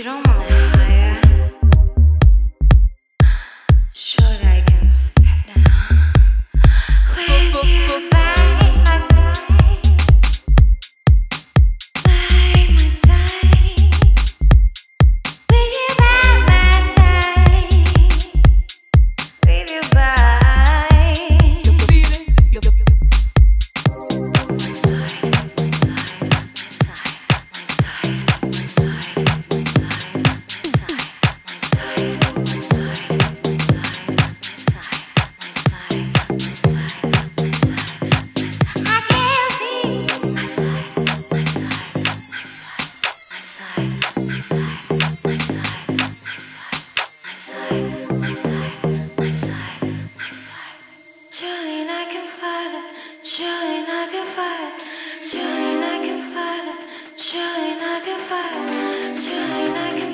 you don't mind. Surely I can fight it. Surely I can fight it. Surely I can.